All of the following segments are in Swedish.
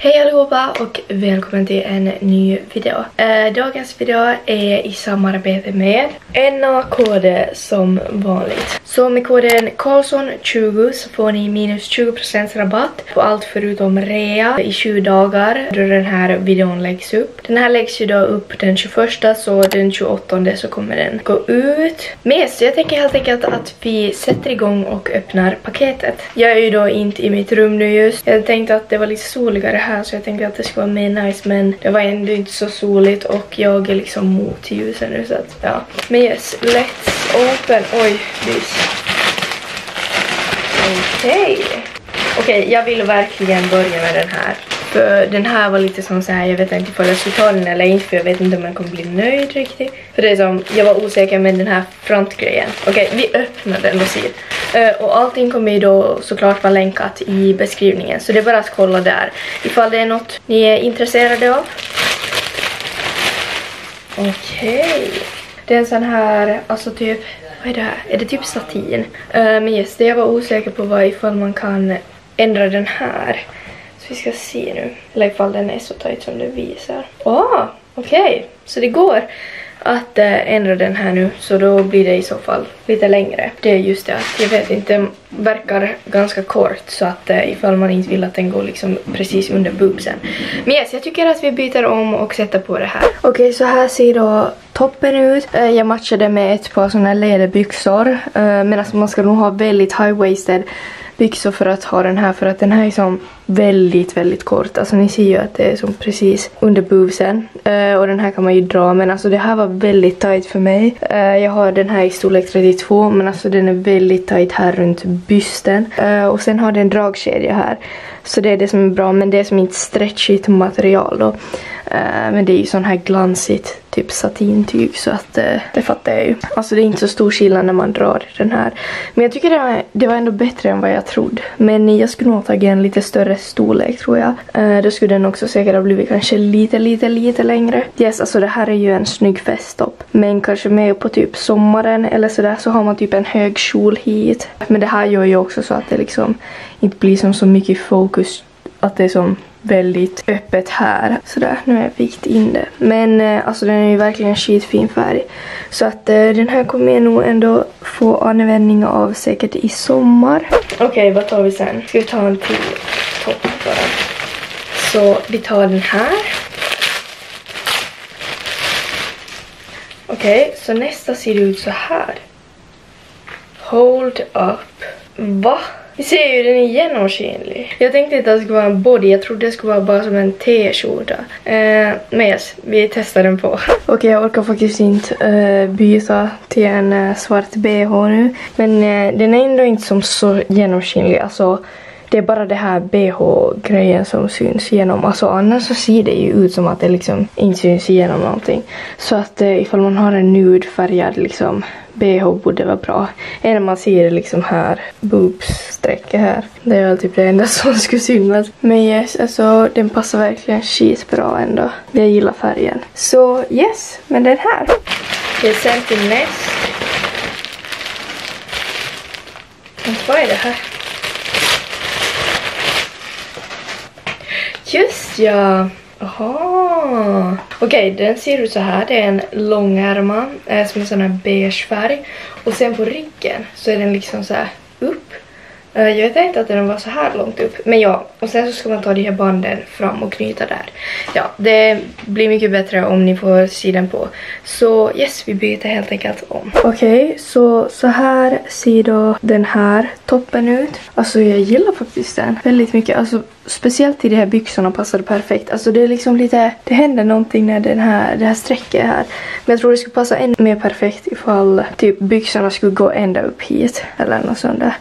Hej allihopa och välkommen till en ny video. Eh, dagens video är i samarbete med NAKD som vanligt. Så med koden Karlsson20 så får ni minus 20% rabatt på allt förutom rea i 20 dagar då den här videon läggs upp. Den här läggs ju då upp den 21 så den 28 så kommer den gå ut. Men så jag tänker helt enkelt att vi sätter igång och öppnar paketet. Jag är ju då inte i mitt rum nu just. Jag tänkte att det var lite soligare här så jag tänkte att det skulle vara mer nice men det var ändå inte så soligt och jag är liksom mot ljusen nu så att ja. Men yes, let's open. Oj, lys. Okej. Okay. Okej, okay, jag vill verkligen börja med den här. För den här var lite som så här, jag vet inte ifall jag ska ta den eller inte för jag vet inte om jag kommer bli nöjd riktigt. För det är som, jag var osäker med den här frontgrejen. Okej, okay, vi öppnar den och ser. Eh, och allting kommer ju då såklart vara länkat i beskrivningen. Så det är bara att kolla där. Ifall det är något ni är intresserade av. Okej. Okay. Det är en sån här, alltså typ, vad är det här? Är det typ satin? Uh, eh, men yes, det jag var osäker på var ifall man kan ändra den här. Så vi ska se nu. Eller ifall den är så tight som det visar. Åh, oh, okej. Okay. Så det går att eh, ändra den här nu så då blir det i så fall lite längre. Det är just det att jag vet inte, den verkar ganska kort så att eh, ifall man inte vill att den går liksom precis under boobsen. Men yes, jag tycker att vi byter om och sätter på det här. Okej, okay, så här ser då toppen ut. Eh, jag matchade med ett par sådana här läderbyxor men alltså man ska nog ha väldigt high-waisted byxor för att ha den här för att den här är som väldigt väldigt kort. Alltså ni ser ju att det är som precis under busen. Uh, och den här kan man ju dra men alltså det här var väldigt tight för mig. Uh, jag har den här i storlek 32 men alltså den är väldigt tight här runt bysten. Uh, och sen har den dragkedja här. Så det är det som är bra men det är som inte stretchigt material då. Uh, men det är ju sån här glansigt typ satintyg så att eh, det fattar jag ju. Alltså det är inte så stor skillnad när man drar den här. Men jag tycker det var, det var ändå bättre än vad jag trodde. Men jag skulle nog ha tagit en lite större storlek tror jag. Eh, då skulle den också säkert ha blivit kanske lite lite lite längre. Yes alltså det här är ju en snygg festtopp. Men kanske mer på typ sommaren eller sådär så har man typ en hög kjol hit. Men det här gör ju också så att det liksom inte blir som så mycket fokus att det är som väldigt öppet här. Sådär, nu har jag vikt in det. Men eh, alltså den är ju verkligen skitfin färg. Så att eh, den här kommer jag nog ändå få användning av säkert i sommar. Okej, okay, vad tar vi sen? Ska vi ta en till topp bara? Så vi tar den här. Okej, okay, så nästa ser ut så här. Hold up. Va? Vi ser ju den är genomskinlig. Jag tänkte inte att det skulle vara en body, jag trodde det skulle vara bara som en t-skjorta. Eh, men yes, vi testar den på. Okej, okay, jag orkar faktiskt inte eh, byta till en eh, svart bh nu. Men eh, den är ändå inte som så genomskinlig, alltså det är bara det här bh-grejen som syns igenom. Alltså annars så ser det ju ut som att det liksom inte syns igenom någonting. Så att eh, ifall man har en nudfärgad liksom bh borde vara bra. Eller man ser liksom här boobs-strecket här. Det är väl typ det enda som skulle synas. Men yes, alltså den passar verkligen skitbra ändå. Jag gillar färgen. Så yes, men den här. Det är sen till näst. Vad är det här? Just ja. Jaha. Okej, okay, den ser ut så här. Det är en långärma eh, som är sån här beige färg. Och sen på ryggen så är den liksom så här Eh, jag vet inte att den var så här långt upp. Men ja, och sen så ska man ta de här banden fram och knyta där. Ja, det blir mycket bättre om ni får sidan på. Så yes, vi byter helt enkelt om. Okej, okay, så så här ser då den här toppen ut. Alltså jag gillar faktiskt den väldigt mycket. Alltså speciellt i de här byxorna passar det perfekt. Alltså det är liksom lite, det händer någonting när den här, det här strecket här. Men jag tror det skulle passa ännu mer perfekt ifall typ byxorna skulle gå ända upp hit. Eller något sånt där.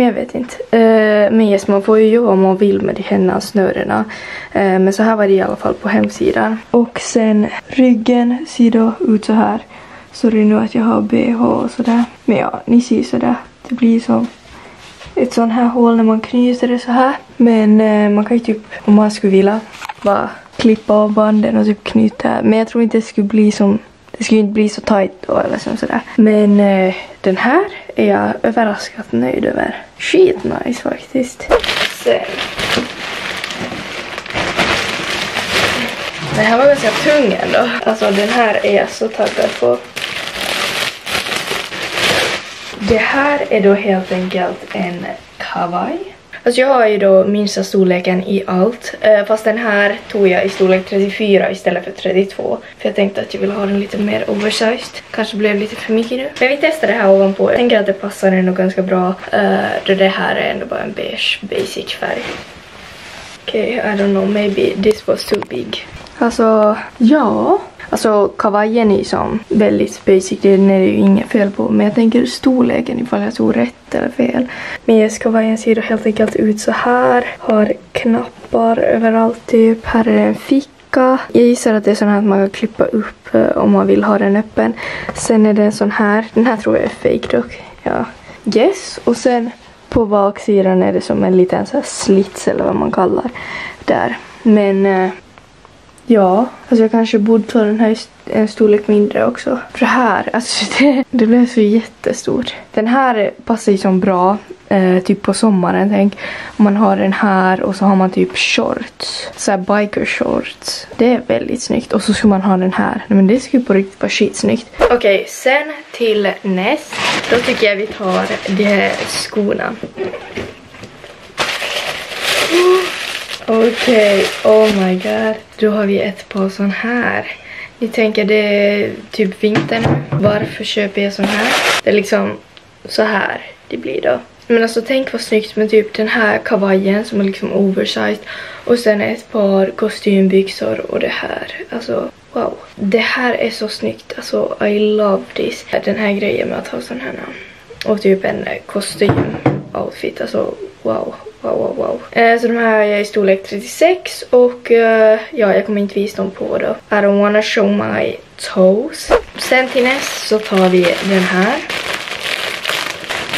Men jag vet inte. Uh, men yes, man får ju göra om man vill med de här snörena. Uh, men så här var det i alla fall på hemsidan. Och sen ryggen ser då ut så här. Sorry nu att jag har bh och sådär. Men ja, ni ser sådär. Det blir som ett sånt här hål när man knyter det så här. Men uh, man kan ju typ, om man skulle vilja, bara klippa av banden och typ knyta. Men jag tror inte det skulle bli som det ska ju inte bli så tight då eller liksom sådär. Men eh, den här är jag överraskat nöjd över. Skitnice faktiskt. Sen. Den här var ganska tung ändå. Alltså den här är jag så taggad på. Det här är då helt enkelt en kavaj. Alltså jag har ju då minsta storleken i allt. Eh, fast den här tog jag i storlek 34 istället för 32. För jag tänkte att jag ville ha den lite mer oversized. Kanske blev lite för mycket nu. Men vi testar det här ovanpå. Jag tänker att det passar ändå ganska bra. Uh, då det här är ändå bara en beige basic färg. Okej, okay, I don't know. Maybe this was too big. Alltså, ja. Alltså kavajen är som väldigt basic, den är det ju inget fel på. Men jag tänker storleken ifall jag tog rätt eller fel. Men kavajen ser då helt enkelt ut så här. Har knappar överallt typ. Här är det en ficka. Jag gissar att det är sån här att man kan klippa upp eh, om man vill ha den öppen. Sen är det en sån här. Den här tror jag är fake dock. Ja. Yes. Och sen på baksidan är det som en liten så slits eller vad man kallar där. Men eh, Ja, alltså jag kanske borde ta den här en storlek mindre också. För här, alltså det, det blev så jättestort. Den här passar ju som bra eh, typ på sommaren tänk. Om man har den här och så har man typ shorts. Så biker shorts. Det är väldigt snyggt. Och så ska man ha den här. Men det skulle på riktigt vara skitsnyggt. Okej, okay, sen till näst. Då tycker jag vi tar de här skorna. Okej, okay. oh my god. Då har vi ett par sån här. Ni tänker det är typ vinter nu. Varför köper jag sån här? Det är liksom så här det blir då. Men alltså tänk vad snyggt med typ den här kavajen som är liksom oversized. Och sen ett par kostymbyxor och det här. Alltså wow. Det här är så snyggt. Alltså I love this. Den här grejen med att ha sån här. Och typ en kostymoutfit. Alltså wow. Wow, wow, wow. Eh, så de här är jag i storlek 36 och eh, ja, jag kommer inte visa dem på då. I don't wanna show my toes. Sen till näst så tar vi den här.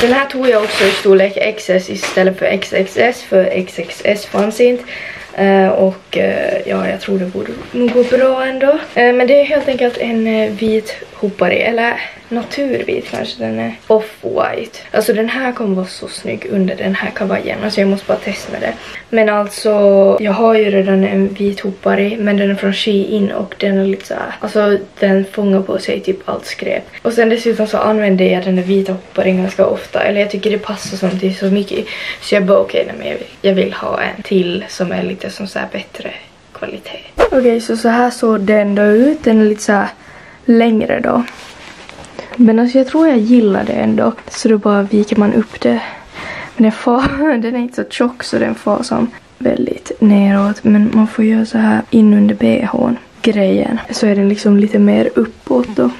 Den här tog jag också i storlek XS istället för XXS för XXS fanns inte. Uh, och uh, ja, jag tror det borde nog gå bra ändå. Uh, men det är helt enkelt en vit hoppare, eller naturvit kanske den är off-white. Alltså den här kommer vara så snygg under den här kavajen. Alltså jag måste bara testa med det. Men alltså, jag har ju redan en vit hoppare men den är från Shein och den är lite så här, alltså den fångar på sig typ allt skräp. Och sen dessutom så använder jag den där vita hopparen ganska ofta. Eller jag tycker det passar som till så mycket. Så jag bara okej, okay, jag, vill, jag vill ha en till som är lite som så bättre kvalitet. Okej, okay, så så här såg den då ut. Den är lite så längre då. Men alltså jag tror jag gillar det ändå. Så då bara viker man upp det. Men den, far, den är inte så tjock så den far som väldigt neråt. Men man får göra så här in under bhn grejen. Så är den liksom lite mer uppåt då.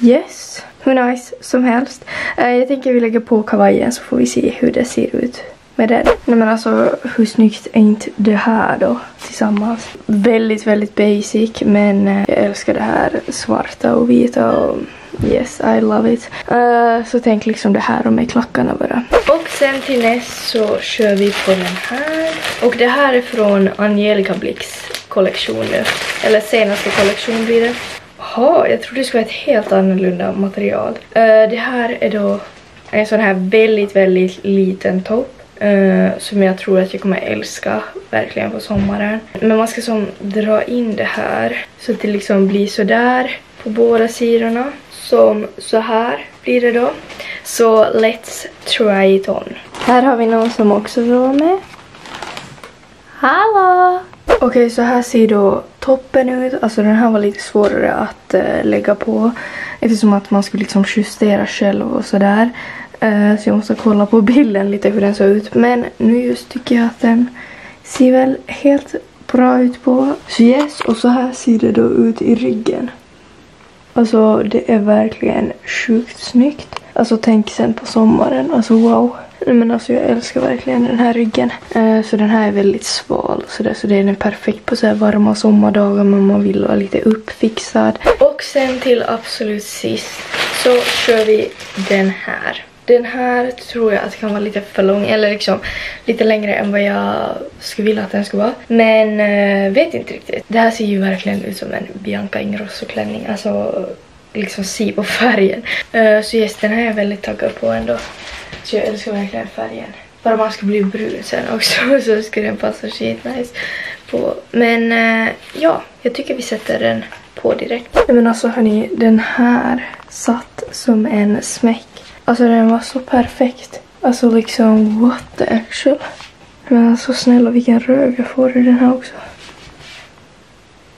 Yes, hur nice som helst. Eh, jag tänker vi lägger på kavajen så får vi se hur det ser ut med den. Nej men alltså hur snyggt är inte det här då tillsammans? Väldigt väldigt basic men eh, jag älskar det här svarta och vita och Yes, I love it. Uh, så tänk liksom det här och med klackarna bara. Och sen till näst så kör vi på den här. Och det här är från Angelica Blix kollektion nu. Eller senaste kollektion blir det. Jaha, jag trodde det skulle vara ett helt annorlunda material. Uh, det här är då en sån här väldigt, väldigt liten topp. Uh, som jag tror att jag kommer älska verkligen på sommaren. Men man ska som dra in det här så att det liksom blir sådär på båda sidorna som så här blir det då. Så let's try it on. Här har vi någon som också vill vara med. Hallå! Okej, okay, så här ser då toppen ut. Alltså den här var lite svårare att uh, lägga på. Eftersom att man skulle liksom justera själv och sådär. Uh, så jag måste kolla på bilden lite hur den såg ut. Men nu just tycker jag att den ser väl helt bra ut på. Så yes, och så här ser det då ut i ryggen. Alltså det är verkligen sjukt snyggt. Alltså tänk sen på sommaren, alltså wow. Men alltså jag älskar verkligen den här ryggen. Eh, så den här är väldigt sval så, där, så det är den perfekt på så här varma sommardagar men man vill vara lite uppfixad. Och sen till absolut sist så kör vi den här. Den här tror jag att kan vara lite för lång, eller liksom lite längre än vad jag skulle vilja att den ska vara. Men äh, vet inte riktigt. Det här ser ju verkligen ut som en Bianca Ingrosso klänning, alltså liksom se på färgen. Uh, så yes, den här är jag väldigt taggad på ändå. Så jag älskar verkligen färgen. Bara man ska bli brun sen också så skulle den passa shit nice på. Men eh, ja, jag tycker vi sätter den på direkt. Men alltså hörni, den här satt som en smäck. Alltså den var så perfekt. Alltså liksom what the actual. Men alltså snälla vilken röv jag får i den här också.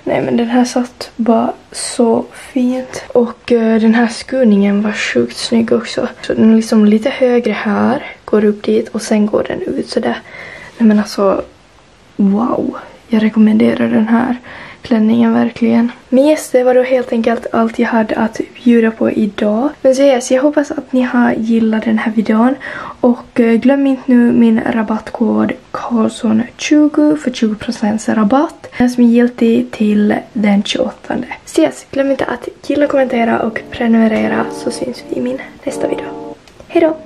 Nej men den här satt bara så fint. Och uh, den här skurningen var sjukt snygg också. Så den är liksom lite högre här, går upp dit och sen går den ut sådär. Nej men alltså, wow. Jag rekommenderar den här klänningen verkligen. Men yes, det var då helt enkelt allt jag hade att bjuda på idag. Men så yes, jag hoppas att ni har gillat den här videon. Och eh, glöm inte nu min rabattkod Karlsson20 för 20% rabatt. Den som är giltig till den 28. Så yes, glöm inte att gilla, kommentera och prenumerera så syns vi i min nästa video. Hejdå!